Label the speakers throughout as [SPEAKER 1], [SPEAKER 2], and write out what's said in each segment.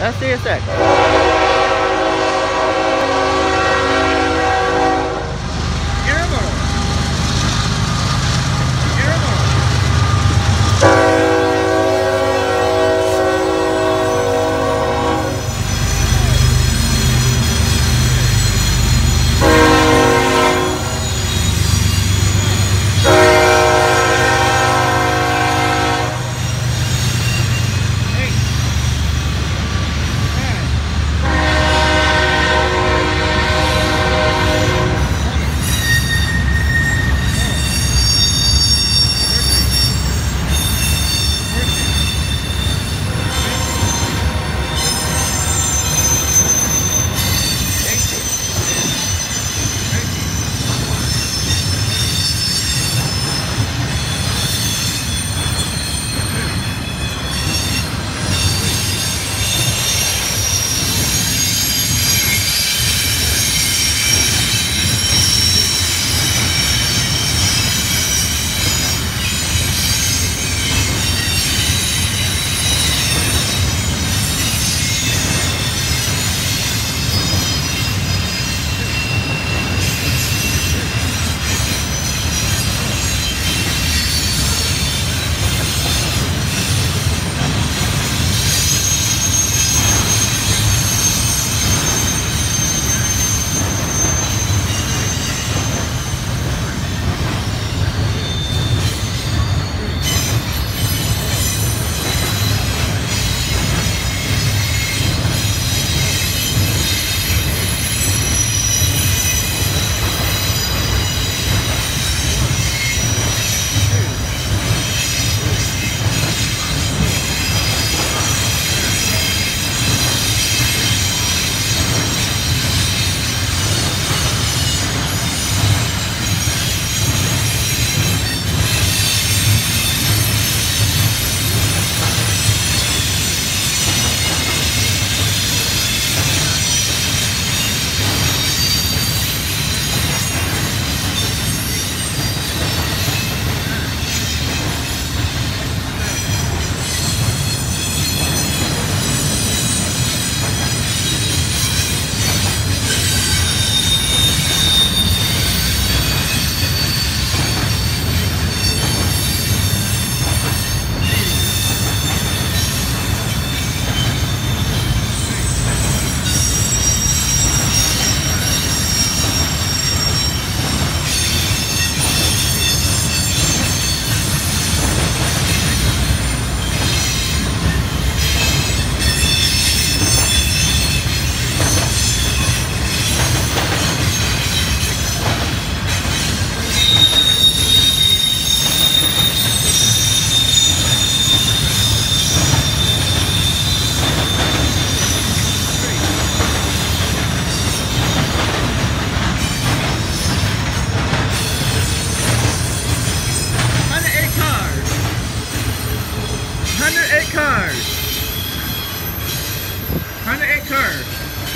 [SPEAKER 1] That's CSX.
[SPEAKER 2] Intermodal.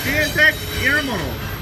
[SPEAKER 2] CSX Intermodal.